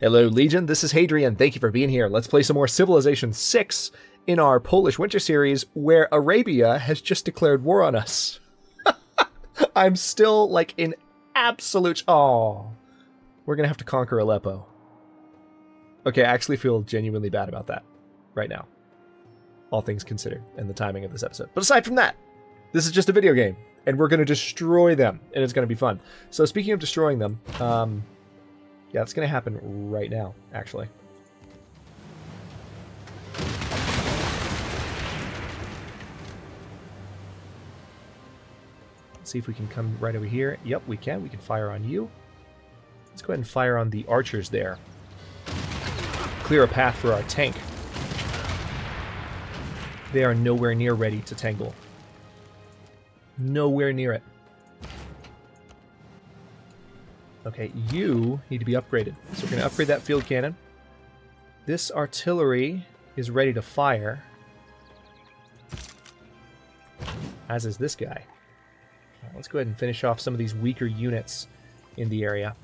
Hello, Legion. This is Hadrian. Thank you for being here. Let's play some more Civilization 6 in our Polish Winter series, where Arabia has just declared war on us. I'm still like in absolute. Oh, we're gonna have to conquer Aleppo. Okay, I actually feel genuinely bad about that right now. All things considered, and the timing of this episode. But aside from that, this is just a video game, and we're gonna destroy them, and it's gonna be fun. So speaking of destroying them, um, yeah, it's gonna happen right now, actually. Let's see if we can come right over here. Yep, we can. We can fire on you. Let's go ahead and fire on the archers there. Clear a path for our tank. They are nowhere near ready to tangle. Nowhere near it. Okay, you need to be upgraded. So we're going to upgrade that field cannon. This artillery is ready to fire. As is this guy. let's go ahead and finish off some of these weaker units in the area.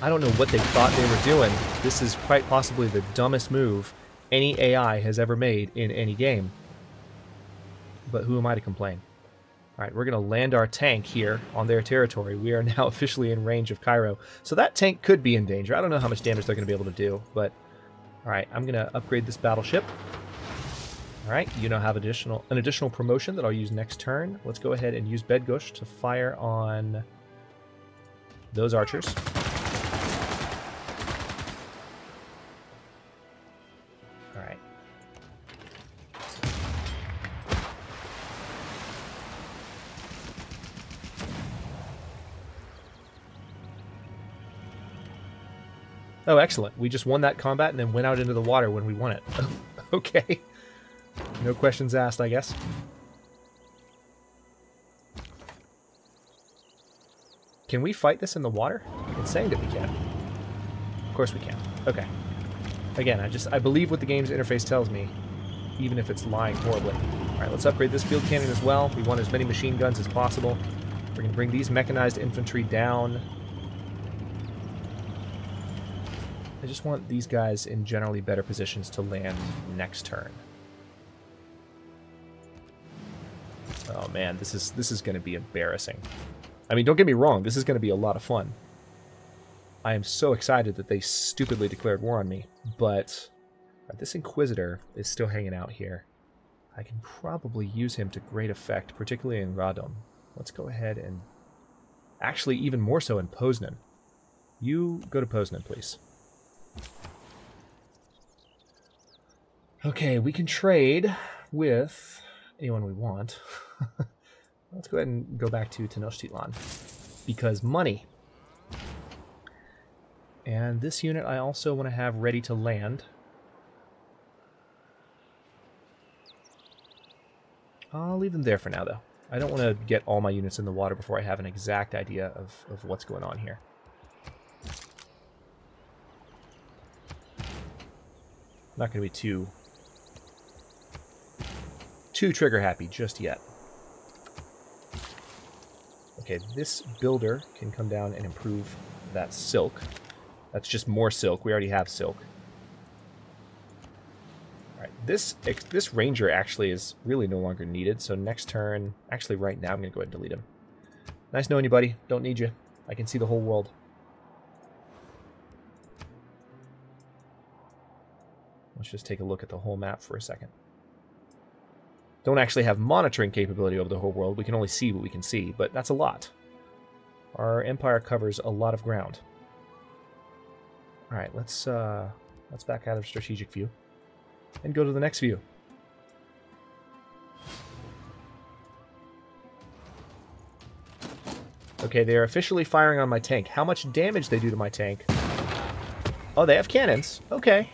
I don't know what they thought they were doing. This is quite possibly the dumbest move any AI has ever made in any game. But who am I to complain? Alright, we're going to land our tank here on their territory. We are now officially in range of Cairo. So that tank could be in danger. I don't know how much damage they're going to be able to do, but... Alright, I'm going to upgrade this battleship. Alright, you now have additional an additional promotion that I'll use next turn. Let's go ahead and use Bydgoszcz to fire on those archers. Oh, excellent. We just won that combat and then went out into the water when we won it. okay. No questions asked, I guess. Can we fight this in the water? It's saying that we can. Of course we can. Okay. Again, I just I believe what the game's interface tells me, even if it's lying horribly. Alright, let's upgrade this field cannon as well. We want as many machine guns as possible. We're going to bring these mechanized infantry down. I just want these guys in generally better positions to land next turn. Oh man, this is this is going to be embarrassing. I mean, don't get me wrong, this is going to be a lot of fun. I am so excited that they stupidly declared war on me, but uh, this Inquisitor is still hanging out here. I can probably use him to great effect, particularly in Radom. Let's go ahead and... Actually, even more so in Poznan. You go to Poznan, please. Okay, we can trade with anyone we want. Let's go ahead and go back to Tenochtitlan. Because money. And this unit I also want to have ready to land. I'll leave them there for now, though. I don't want to get all my units in the water before I have an exact idea of, of what's going on here. Not going to be too too trigger happy just yet. Okay, this builder can come down and improve that silk. That's just more silk. We already have silk. All right, this this ranger actually is really no longer needed. So next turn, actually right now, I'm going to go ahead and delete him. Nice knowing you, buddy. Don't need you. I can see the whole world. Let's just take a look at the whole map for a second. Don't actually have monitoring capability over the whole world. We can only see what we can see, but that's a lot. Our empire covers a lot of ground. All right, let's uh, let's back out of strategic view and go to the next view. Okay, they are officially firing on my tank. How much damage they do to my tank? Oh, they have cannons. Okay.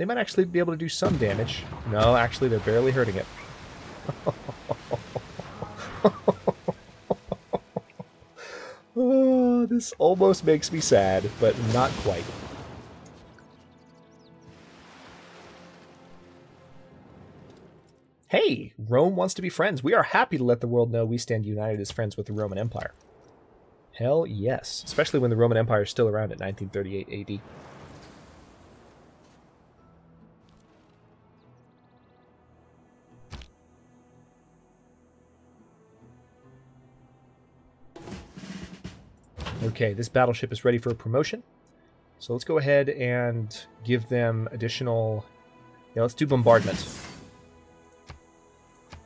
They might actually be able to do some damage. No, actually, they're barely hurting it. oh, this almost makes me sad, but not quite. Hey, Rome wants to be friends. We are happy to let the world know we stand united as friends with the Roman Empire. Hell yes. Especially when the Roman Empire is still around at 1938 AD. Okay, this battleship is ready for a promotion. So let's go ahead and give them additional... Yeah, let's do bombardment.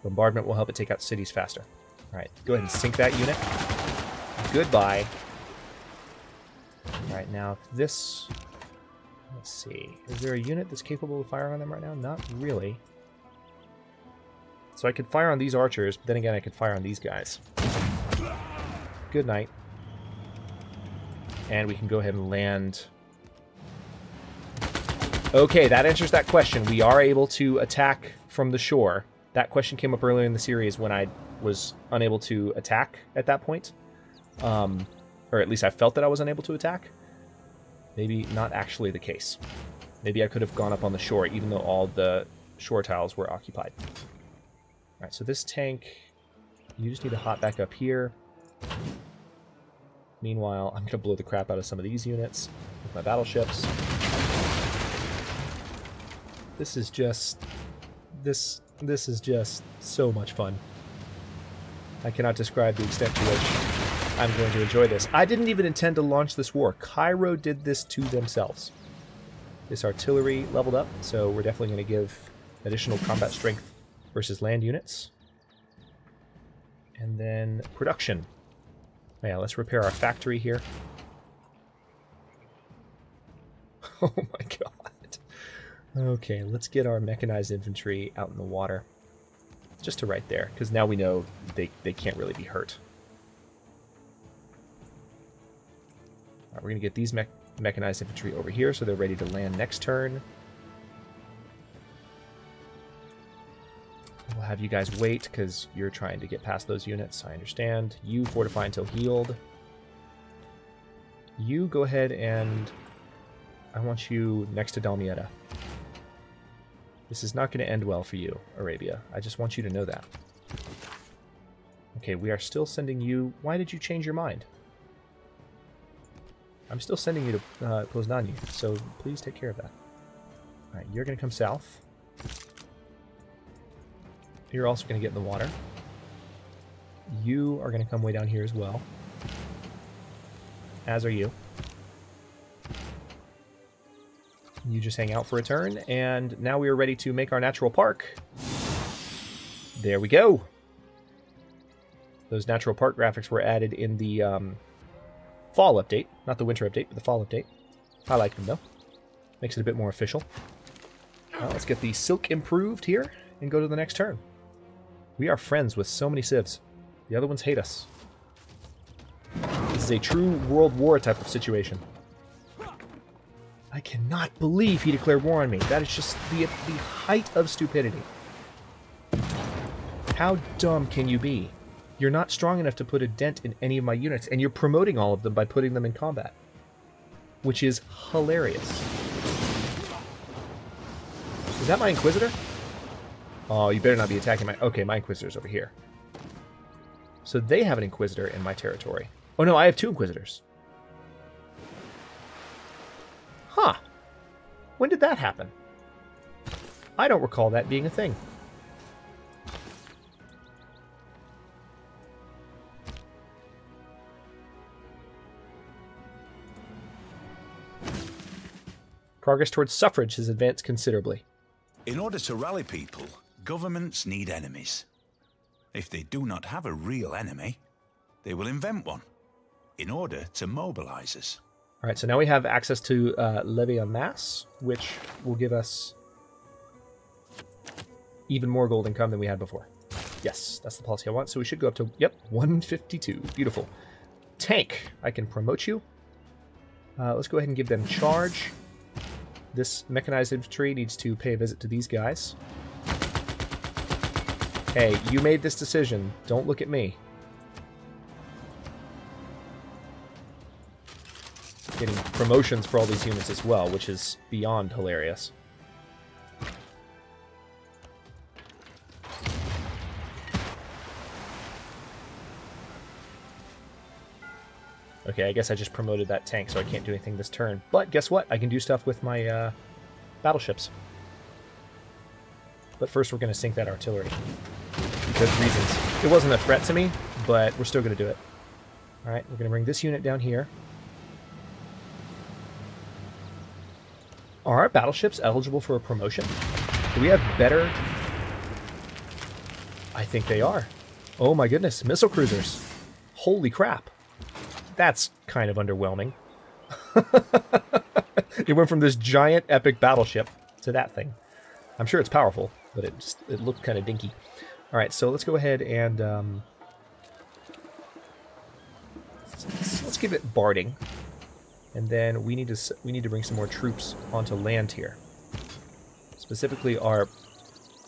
Bombardment will help it take out cities faster. All right, go ahead and sink that unit. Goodbye. All right, now this... Let's see. Is there a unit that's capable of firing on them right now? Not really. So I could fire on these archers, but then again I could fire on these guys. Good night. And we can go ahead and land... Okay, that answers that question. We are able to attack from the shore. That question came up earlier in the series when I was unable to attack at that point. Um, or at least I felt that I was unable to attack. Maybe not actually the case. Maybe I could have gone up on the shore even though all the shore tiles were occupied. Alright, so this tank, you just need to hop back up here. Meanwhile, I'm going to blow the crap out of some of these units with my battleships. This is just... This, this is just so much fun. I cannot describe the extent to which I'm going to enjoy this. I didn't even intend to launch this war. Cairo did this to themselves. This artillery leveled up, so we're definitely going to give additional combat strength versus land units. And then production. Yeah, let's repair our factory here. Oh my god. Okay, let's get our mechanized infantry out in the water. Just to right there, because now we know they, they can't really be hurt. We're going to get these me mechanized infantry over here so they're ready to land next turn. We'll have you guys wait because you're trying to get past those units. I understand. You fortify until healed. You go ahead and I want you next to Damietta. This is not going to end well for you, Arabia. I just want you to know that. Okay, we are still sending you... Why did you change your mind? I'm still sending you to uh, Poznani, so please take care of that. Alright, you're going to come south. You're also going to get in the water. You are going to come way down here as well. As are you. You just hang out for a turn, and now we are ready to make our natural park. There we go. Those natural park graphics were added in the um, fall update. Not the winter update, but the fall update. I like them, though. Makes it a bit more official. let's get the silk improved here and go to the next turn. We are friends with so many civs. The other ones hate us. This is a true World War type of situation. I cannot believe he declared war on me. That is just the, the height of stupidity. How dumb can you be? You're not strong enough to put a dent in any of my units, and you're promoting all of them by putting them in combat. Which is hilarious. Is that my Inquisitor? Oh, you better not be attacking my... Okay, my Inquisitor's over here. So they have an Inquisitor in my territory. Oh no, I have two Inquisitors. Huh. When did that happen? I don't recall that being a thing. Progress towards suffrage has advanced considerably. In order to rally people, Governments need enemies. If they do not have a real enemy, they will invent one in order to mobilize us. All right, so now we have access to uh, levée en masse, which will give us even more gold income than we had before. Yes, that's the policy I want. So we should go up to, yep, 152. Beautiful. Tank, I can promote you. Uh, let's go ahead and give them charge. This mechanized infantry needs to pay a visit to these guys. Hey, you made this decision. Don't look at me. Getting promotions for all these units as well, which is beyond hilarious. Okay, I guess I just promoted that tank, so I can't do anything this turn. But guess what? I can do stuff with my uh, battleships. But first we're going to sink that artillery. Because reasons. It wasn't a threat to me, but we're still going to do it. Alright, we're going to bring this unit down here. Are our battleships eligible for a promotion? Do we have better... I think they are. Oh my goodness, missile cruisers. Holy crap. That's kind of underwhelming. it went from this giant epic battleship to that thing. I'm sure it's powerful, but it just it looked kind of dinky. All right, so let's go ahead and um, let's, let's give it barding, and then we need to we need to bring some more troops onto land here. Specifically, our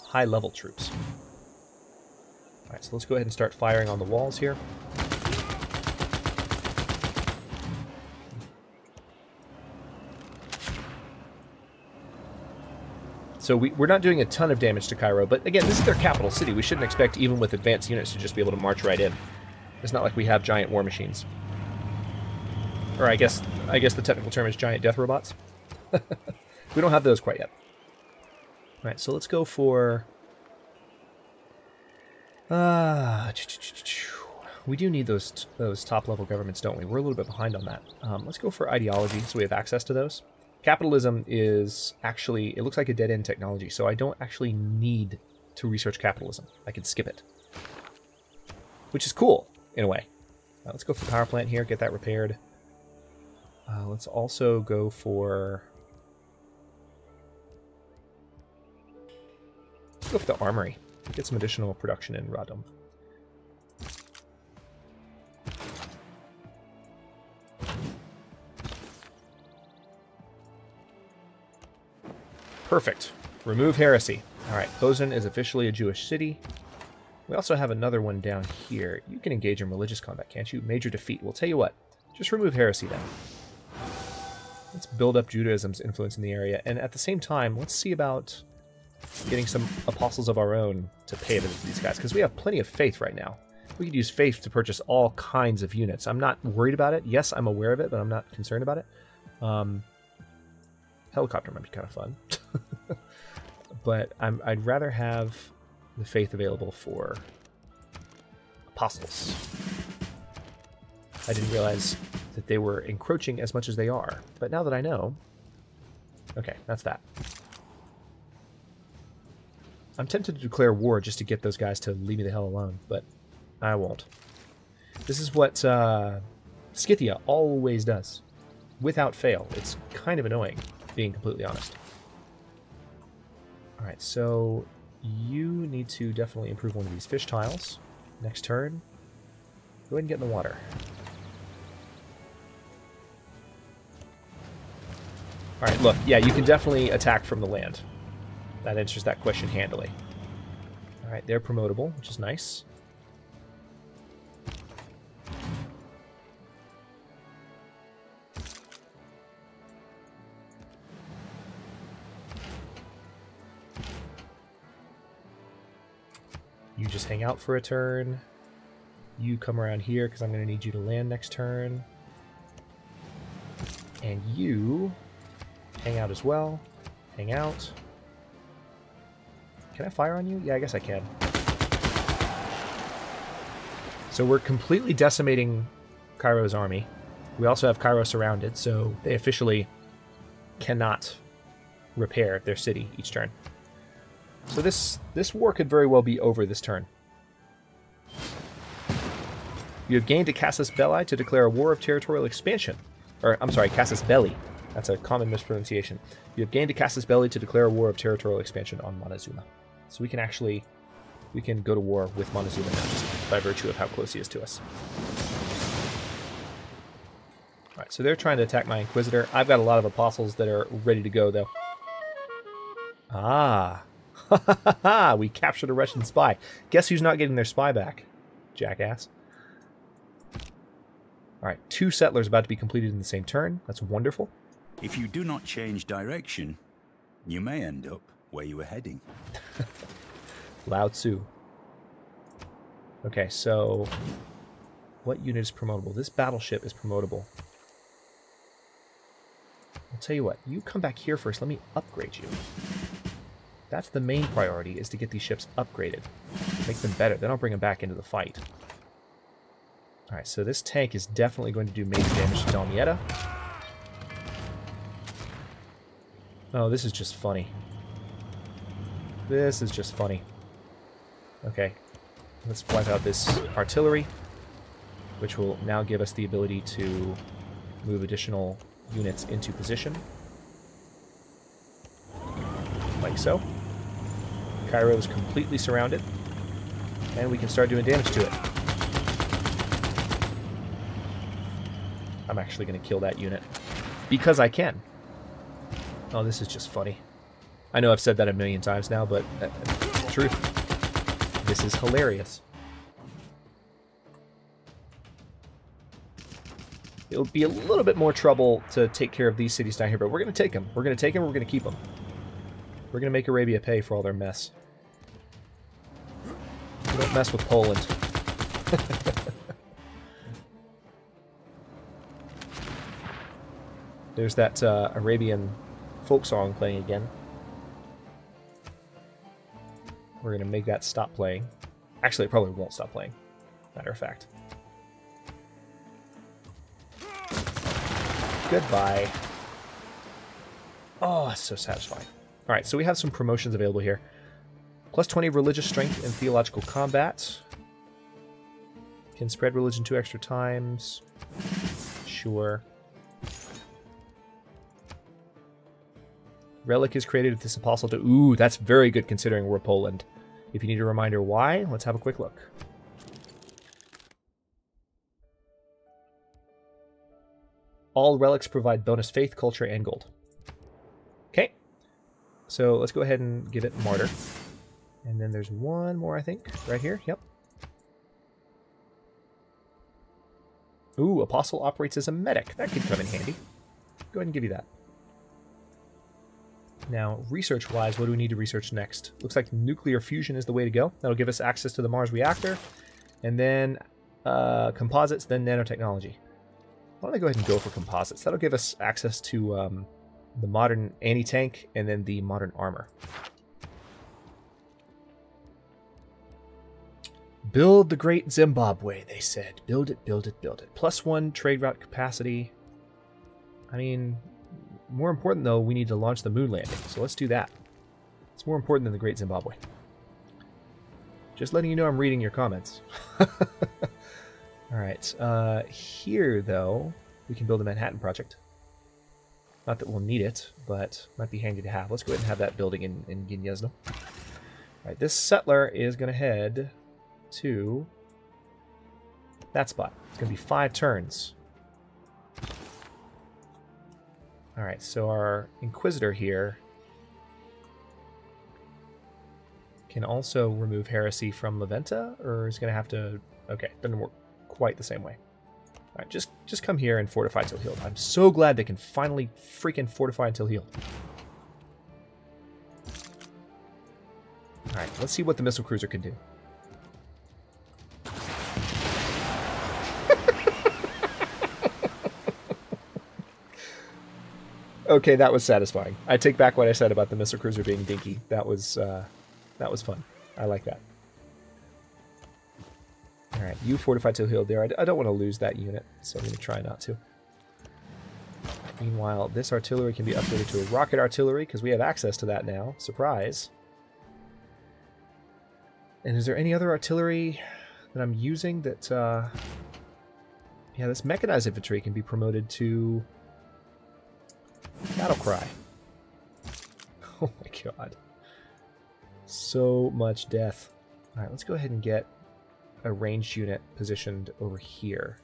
high-level troops. All right, so let's go ahead and start firing on the walls here. So we, are not doing a ton of damage to Cairo, but again, this is their capital city. We shouldn't expect, even with advanced units, to just be able to march right in. It's not like we have giant war machines. Or I guess I guess the technical term is giant death robots. we don't have those quite yet. All right, so let's go for... Uh, we do need those those top-level governments, don't we? We're a little bit behind on that. Um, let's go for ideology, so we have access to those capitalism is actually, it looks like a dead-end technology, so I don't actually need to research capitalism. I can skip it. Which is cool, in a way. Uh, let's go for the power plant here, get that repaired. Uh, let's also go for... Let's go for the armory. Get some additional production in Radom. Perfect. Remove heresy. All right, Posen is officially a Jewish city. We also have another one down here. You can engage in religious combat, can't you? Major defeat. We'll tell you what. Just remove heresy then. Let's build up Judaism's influence in the area, and at the same time, let's see about getting some apostles of our own to pay to these guys, because we have plenty of faith right now. We could use faith to purchase all kinds of units. I'm not worried about it. Yes, I'm aware of it, but I'm not concerned about it. Um, helicopter might be kind of fun. but i would rather have the faith available for apostles. I didn't realize that they were encroaching as much as they are. But now that I know... Okay, that's that. I'm tempted to declare war just to get those guys to leave me the hell alone, but I won't. This is what uh, Scythia always does. Without fail. It's kind of annoying being completely honest. Alright, so you need to definitely improve one of these fish tiles. Next turn, go ahead and get in the water. Alright, look, yeah, you can definitely attack from the land. That answers that question handily. Alright, they're promotable, which is nice. Hang out for a turn. You come around here because I'm going to need you to land next turn. And you hang out as well. Hang out. Can I fire on you? Yeah, I guess I can. So we're completely decimating Cairo's army. We also have Cairo surrounded, so they officially cannot repair their city each turn. So this, this war could very well be over this turn. You have gained a Casus Belli to declare a war of territorial expansion. Or, I'm sorry, Casus Belli. That's a common mispronunciation. You have gained a Casus Belli to declare a war of territorial expansion on Montezuma. So we can actually, we can go to war with Montezuma now, just by virtue of how close he is to us. Alright, so they're trying to attack my Inquisitor. I've got a lot of Apostles that are ready to go, though. Ah, Ha ha ha! we captured a Russian spy. Guess who's not getting their spy back? Jackass. All right, two settlers about to be completed in the same turn. That's wonderful. If you do not change direction, you may end up where you were heading. Lao Tzu. Okay, so What unit is promotable? This battleship is promotable. I'll tell you what, you come back here first. Let me upgrade you. That's the main priority, is to get these ships upgraded. Make them better. Then I'll bring them back into the fight. Alright, so this tank is definitely going to do major damage to Damietta. Oh, this is just funny. This is just funny. Okay, let's wipe out this artillery, which will now give us the ability to move additional units into position. Like so. Cairo is completely surrounded, and we can start doing damage to it. I'm actually going to kill that unit, because I can. Oh, this is just funny. I know I've said that a million times now, but uh, truth. This is hilarious. It'll be a little bit more trouble to take care of these cities down here, but we're going to take them. We're going to take them, we're going to keep them. We're going to make Arabia pay for all their mess. We don't mess with Poland. There's that uh, Arabian folk song playing again. We're going to make that stop playing. Actually, it probably won't stop playing, matter of fact. Goodbye. Oh, so satisfying. Alright, so we have some promotions available here. Plus 20 religious strength in theological combat. Can spread religion two extra times. Sure. Relic is created with this apostle to... Ooh, that's very good considering we're Poland. If you need a reminder why, let's have a quick look. All relics provide bonus faith, culture, and gold. Okay. So let's go ahead and give it Martyr. And then there's one more, I think, right here. Yep. Ooh, Apostle operates as a medic. That could come in handy. Go ahead and give you that. Now, research-wise, what do we need to research next? Looks like nuclear fusion is the way to go. That'll give us access to the Mars reactor, and then uh, composites, then nanotechnology. Why don't I go ahead and go for composites? That'll give us access to um, the modern anti-tank and then the modern armor. Build the great Zimbabwe, they said. Build it, build it, build it. Plus one trade route capacity. I mean, more important, though, we need to launch the moon landing, so let's do that. It's more important than the Great Zimbabwe. Just letting you know I'm reading your comments. Alright, uh, here, though, we can build a Manhattan Project. Not that we'll need it, but might be handy to have. Let's go ahead and have that building in, in Gniezno. Alright, this settler is going to head to that spot. It's going to be five turns. Alright, so our Inquisitor here can also remove heresy from La Venta, or is going to have to... Okay, doesn't work quite the same way. Alright, just, just come here and fortify till healed. I'm so glad they can finally freaking fortify until healed. Alright, let's see what the missile cruiser can do. Okay, that was satisfying. I take back what I said about the missile cruiser being dinky. That was uh, that was fun. I like that. All right, you fortified till healed there. I, I don't want to lose that unit, so I'm going to try not to. Meanwhile, this artillery can be upgraded to a rocket artillery because we have access to that now. Surprise. And is there any other artillery that I'm using that... Uh... Yeah, this mechanized infantry can be promoted to Battle cry. Oh my god. So much death. Alright, let's go ahead and get a ranged unit positioned over here.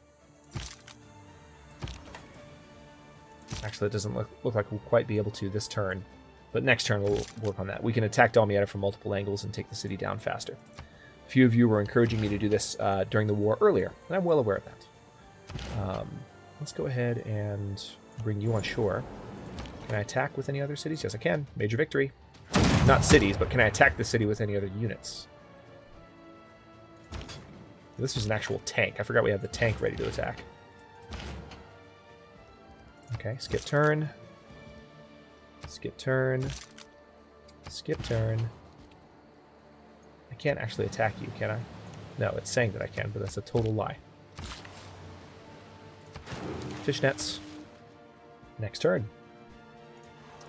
Actually, it doesn't look, look like we'll quite be able to this turn. But next turn, we'll work on that. We can attack Damietta from multiple angles and take the city down faster. A few of you were encouraging me to do this uh, during the war earlier, and I'm well aware of that. Um, let's go ahead and bring you on shore. Can I attack with any other cities? Yes, I can. Major victory. Not cities, but can I attack the city with any other units? This was an actual tank. I forgot we had the tank ready to attack. Okay, skip turn. Skip turn. Skip turn. I can't actually attack you, can I? No, it's saying that I can, but that's a total lie. Fishnets. Next turn.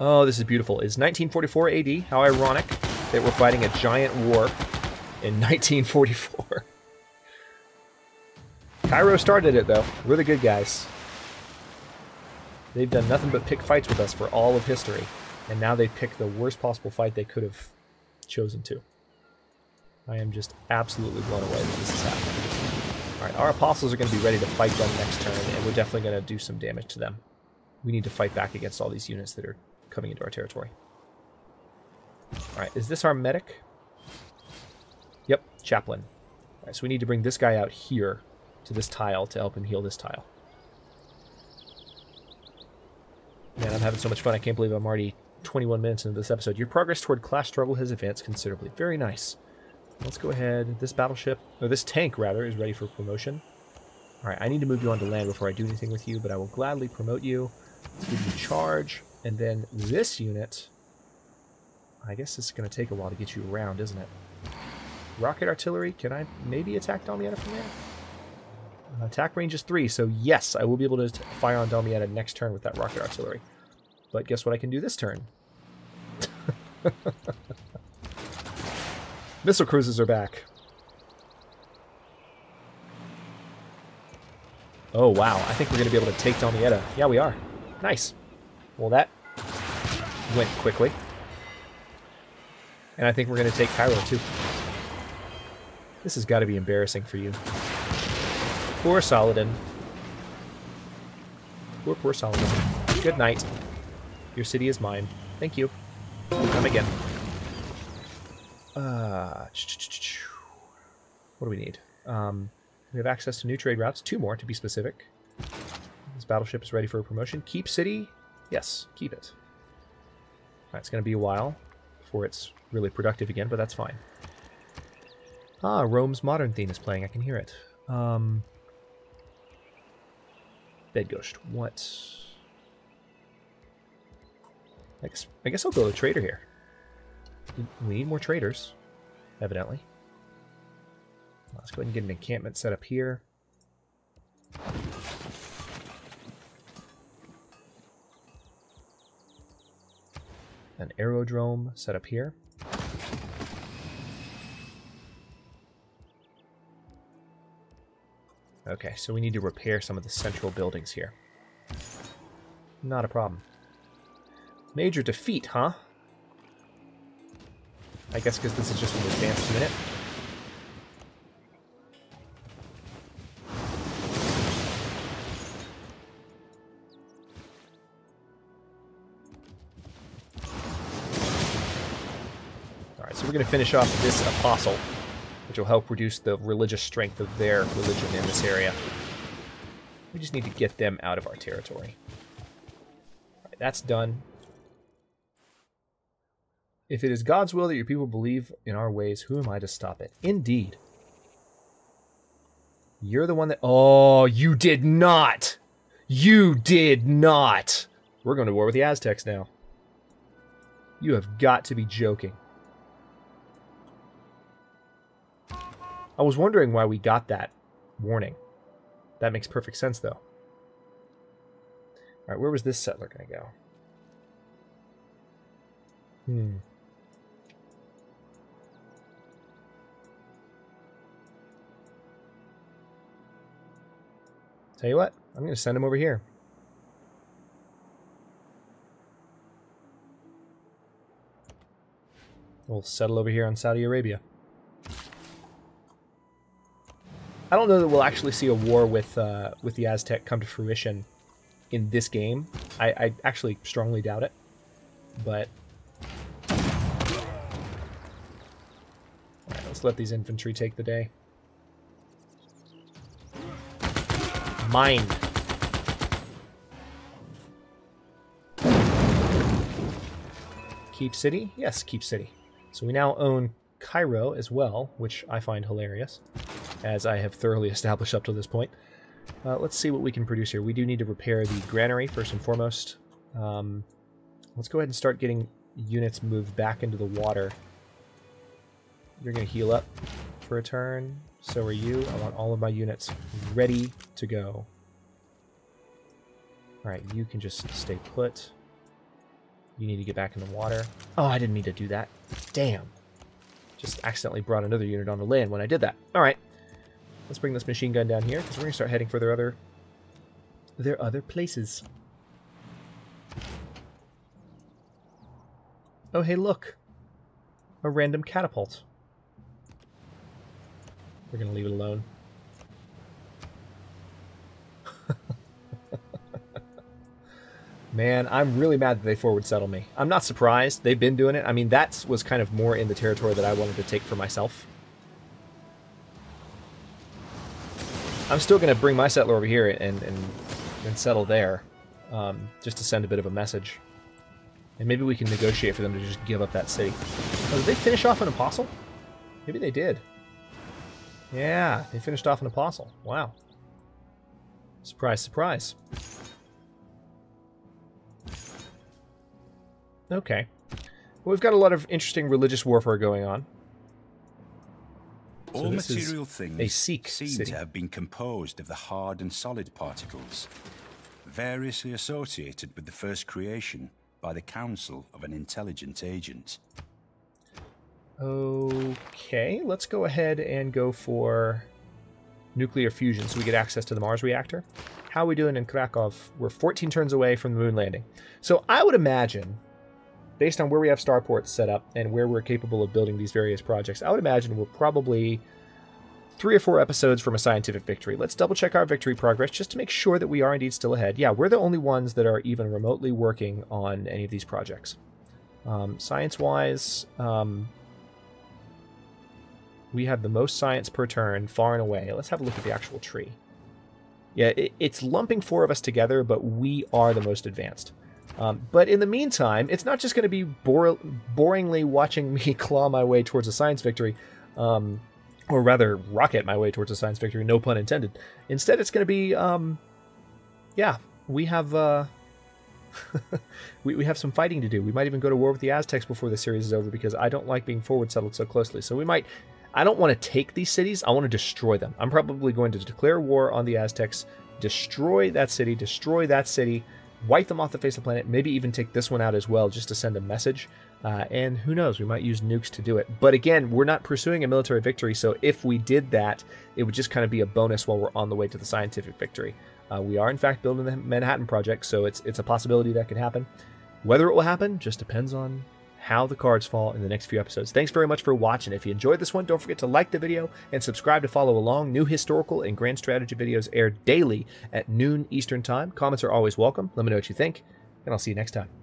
Oh, this is beautiful. It's 1944 AD. How ironic that we're fighting a giant war in 1944. Cairo started it, though. We're the good guys. They've done nothing but pick fights with us for all of history, and now they pick the worst possible fight they could have chosen to. I am just absolutely blown away that this is happening. Alright, our apostles are going to be ready to fight them next turn, and we're definitely going to do some damage to them. We need to fight back against all these units that are coming into our territory. Alright, is this our medic? Yep, chaplain. Alright, so we need to bring this guy out here to this tile to help him heal this tile. Man, I'm having so much fun. I can't believe I'm already 21 minutes into this episode. Your progress toward class struggle has advanced considerably. Very nice. Let's go ahead. This battleship, or this tank rather, is ready for promotion. Alright, I need to move you onto land before I do anything with you, but I will gladly promote you. Give you charge. And then this unit, I guess it's going to take a while to get you around, isn't it? Rocket artillery, can I maybe attack Damietta from there? Uh, attack range is 3, so yes, I will be able to fire on Damietta next turn with that rocket artillery. But guess what I can do this turn? Missile cruisers are back. Oh, wow. I think we're going to be able to take Damietta. Yeah, we are. Nice. Well, that went quickly. And I think we're going to take Cairo, too. This has got to be embarrassing for you. Poor Saladin. Poor, poor Saladin. Good night. Your city is mine. Thank you. Come again. Uh, what do we need? Um, we have access to new trade routes. Two more, to be specific. This battleship is ready for a promotion. Keep city? Yes, keep it. Right, it's going to be a while before it's really productive again, but that's fine. Ah, Rome's modern theme is playing. I can hear it. Um, Bydgoszcz, what? I guess, I guess I'll go to trader here. We need more traders, evidently. Let's go ahead and get an encampment set up here. An aerodrome set up here. Okay, so we need to repair some of the central buildings here. Not a problem. Major defeat, huh? I guess because this is just an advanced unit. We're going to finish off this apostle, which will help reduce the religious strength of their religion in this area. We just need to get them out of our territory. that's done. If it is God's will that your people believe in our ways, who am I to stop it? Indeed. You're the one that... Oh, you did not! You did not! We're going to war with the Aztecs now. You have got to be joking. I was wondering why we got that warning. That makes perfect sense, though. Alright, where was this settler going to go? Hmm. Tell you what, I'm going to send him over here. We'll settle over here on Saudi Arabia. I don't know that we'll actually see a war with uh, with the Aztec come to fruition in this game. I, I actually strongly doubt it, but let's let these infantry take the day. Mine. Keep City? Yes, Keep City. So we now own Cairo as well, which I find hilarious. As I have thoroughly established up to this point. Uh, let's see what we can produce here. We do need to repair the granary first and foremost. Um, let's go ahead and start getting units moved back into the water. You're going to heal up for a turn. So are you. I want all of my units ready to go. Alright, you can just stay put. You need to get back in the water. Oh, I didn't mean to do that. Damn. Just accidentally brought another unit onto land when I did that. Alright. Let's bring this machine gun down here, because we're going to start heading for their other... their other places. Oh, hey, look. A random catapult. We're going to leave it alone. Man, I'm really mad that they forward settle me. I'm not surprised. They've been doing it. I mean, that was kind of more in the territory that I wanted to take for myself. I'm still going to bring my settler over here and, and, and settle there, um, just to send a bit of a message. And maybe we can negotiate for them to just give up that city. Oh, did they finish off an apostle? Maybe they did. Yeah, they finished off an apostle. Wow. Surprise, surprise. Okay. Well, we've got a lot of interesting religious warfare going on. All material things seem city. to have been composed of the hard and solid particles, variously associated with the first creation by the counsel of an intelligent agent. Okay, let's go ahead and go for nuclear fusion so we get access to the Mars reactor. How are we doing in Krakow? We're 14 turns away from the moon landing. So I would imagine based on where we have starports set up and where we're capable of building these various projects, I would imagine we're probably three or four episodes from a scientific victory. Let's double check our victory progress just to make sure that we are indeed still ahead. Yeah, we're the only ones that are even remotely working on any of these projects. Um, science-wise, um, we have the most science per turn, far and away. Let's have a look at the actual tree. Yeah, it, it's lumping four of us together, but we are the most advanced. Um, but in the meantime, it's not just going to be bore- boringly watching me claw my way towards a science victory, um, or rather, rocket my way towards a science victory, no pun intended. Instead, it's going to be, um, yeah, we have. Uh, we, we have some fighting to do. We might even go to war with the Aztecs before the series is over because I don't like being forward settled so closely. So we might. I don't want to take these cities. I want to destroy them. I'm probably going to declare war on the Aztecs, destroy that city, destroy that city, wipe them off the face of the planet, maybe even take this one out as well just to send a message. Uh, and who knows, we might use nukes to do it. But again, we're not pursuing a military victory, so if we did that, it would just kind of be a bonus while we're on the way to the scientific victory. Uh, we are, in fact, building the Manhattan Project, so it's, it's a possibility that could happen. Whether it will happen just depends on how the cards fall in the next few episodes. Thanks very much for watching. If you enjoyed this one, don't forget to like the video and subscribe to follow along. New historical and grand strategy videos air daily at noon Eastern Time. Comments are always welcome. Let me know what you think, and I'll see you next time.